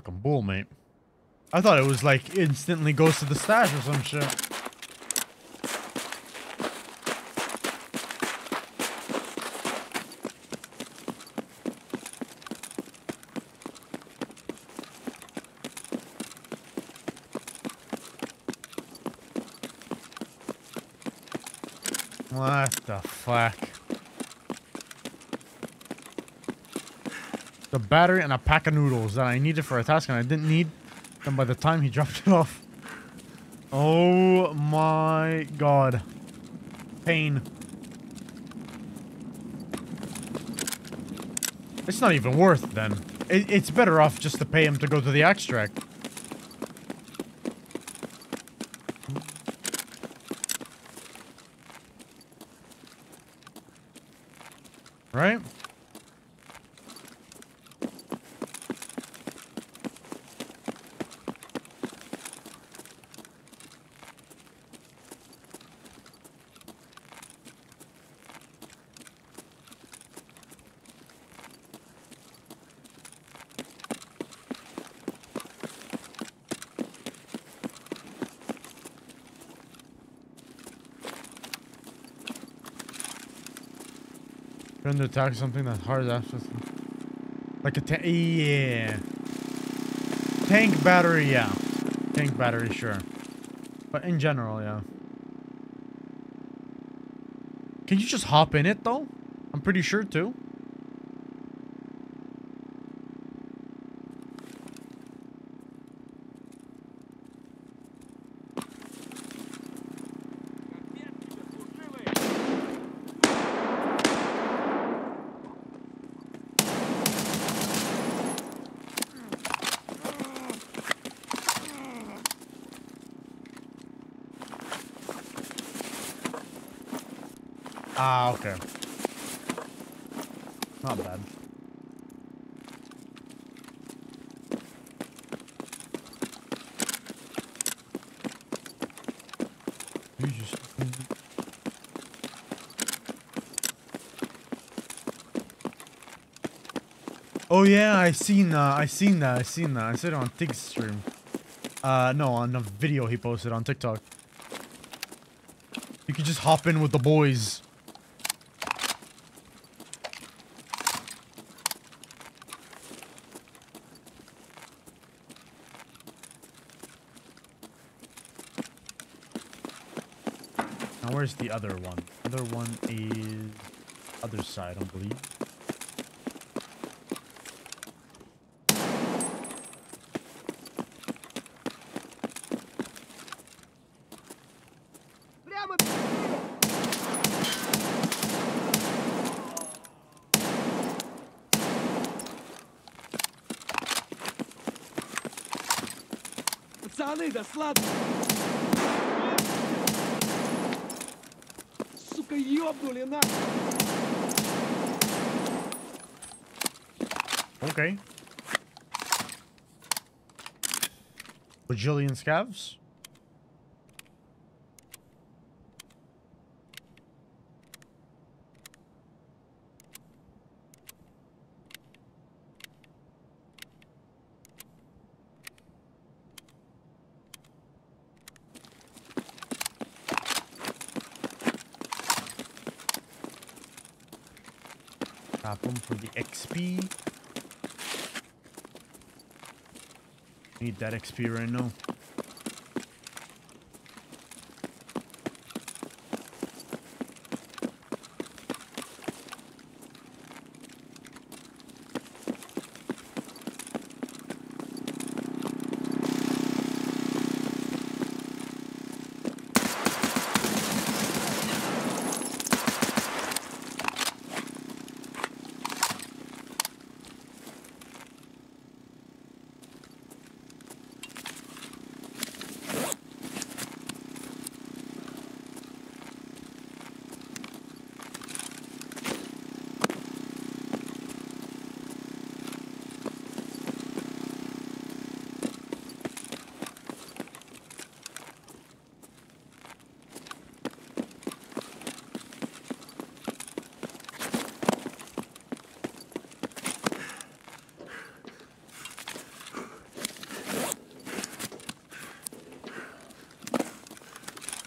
Fucking bull, mate. I thought it was like instantly goes to the stash or some shit. What the fuck? The battery and a pack of noodles that I needed for a task and I didn't need them by the time he dropped it off. Oh my god. Pain. It's not even worth then. It, it's better off just to pay him to go to the extract. Right? Trying to attack something that hard. Like a tank. Yeah. Tank battery, yeah. Tank battery, sure. But in general, yeah. Can you just hop in it, though? I'm pretty sure, too. Ah, okay. Not bad. Oh yeah, I seen uh, I seen that, I seen that. I said it on Tig's stream. Uh, no, on a video he posted on TikTok. You could just hop in with the boys. where's the other one? Other one is other side, I believe. Прямо Пацаны, да сладко! Сука, ёбнули на! Okay. Bajillion scavs? Them for the XP. Need that XP right now.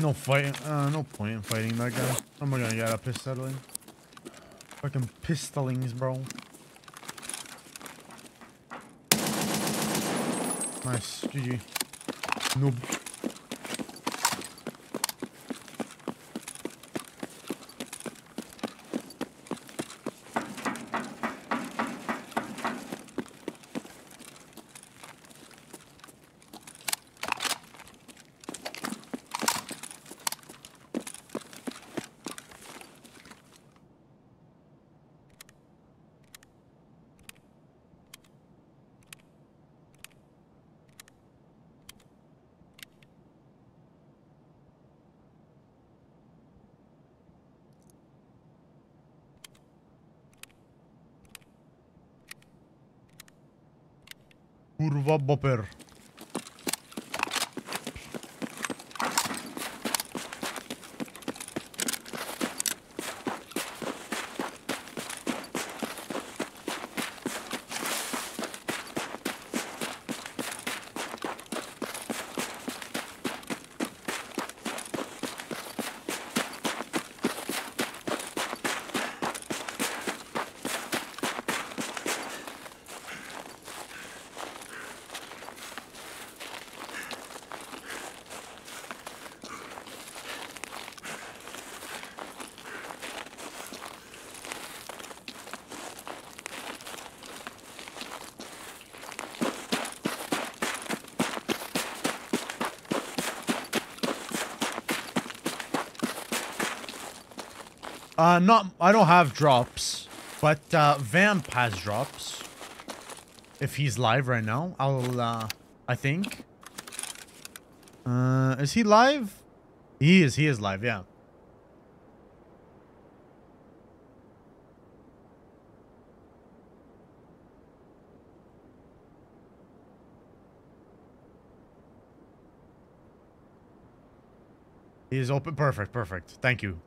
No fighting. Uh, no point in fighting that guy. I'm gonna get a pistoling. Fucking pistolings, bro. Nice. GG. Kurwa boper. Uh, not, I don't have drops, but, uh, Vamp has drops. If he's live right now, I'll, uh, I think. Uh, is he live? He is, he is live, yeah. He is open. Perfect, perfect. Thank you.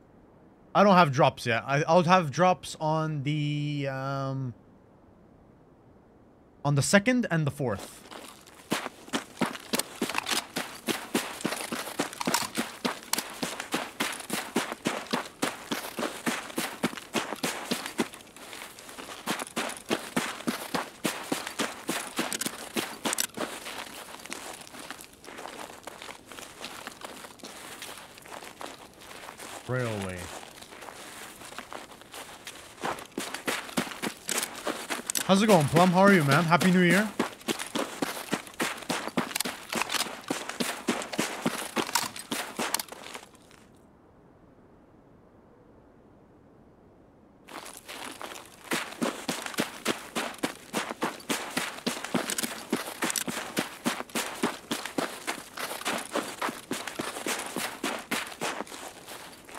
I don't have drops yet. I, I'll have drops on the um on the second and the fourth. Railway. How's it going, Plum? How are you, man? Happy New Year.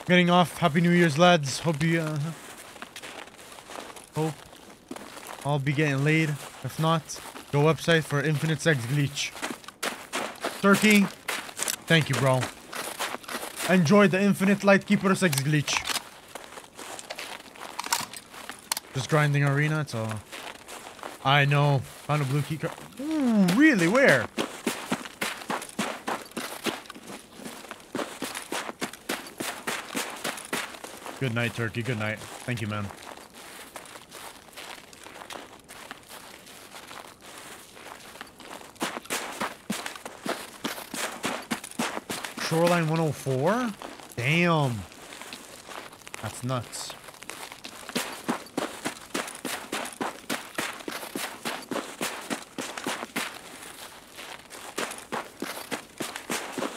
Getting off. Happy New Year's, lads. Hope you, uh, hope I'll be getting laid. If not, go website for Infinite Sex Glitch. Turkey, thank you, bro. Enjoy the Infinite Lightkeeper Sex Glitch. Just grinding arena, it's all. I know. Found a blue key card. Really? Where? Good night, Turkey. Good night. Thank you, man. Shoreline 104? Damn. That's nuts.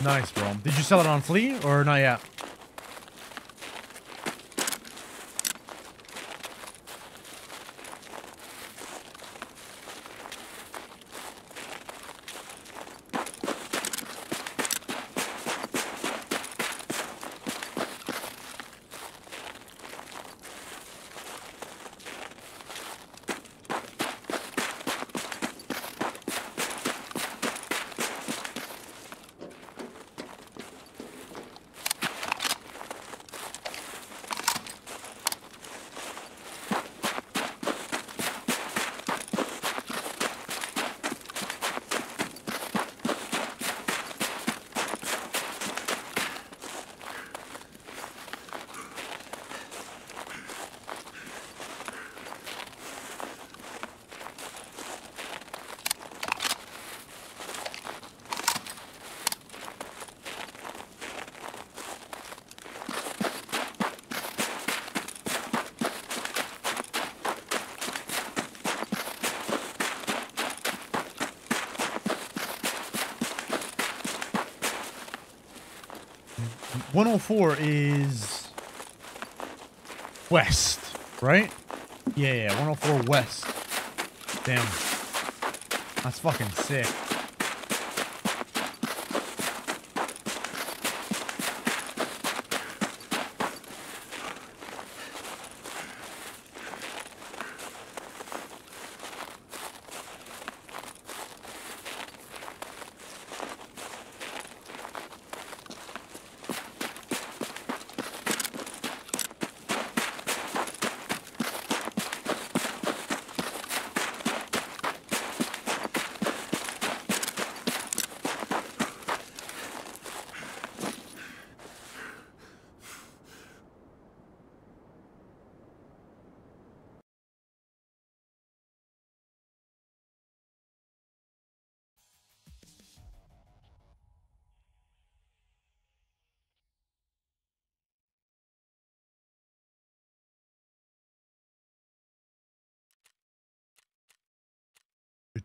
Nice, bro. Did you sell it on Flea or not yet? 104 is west, right? Yeah, yeah, 104 west. Damn. That's fucking sick.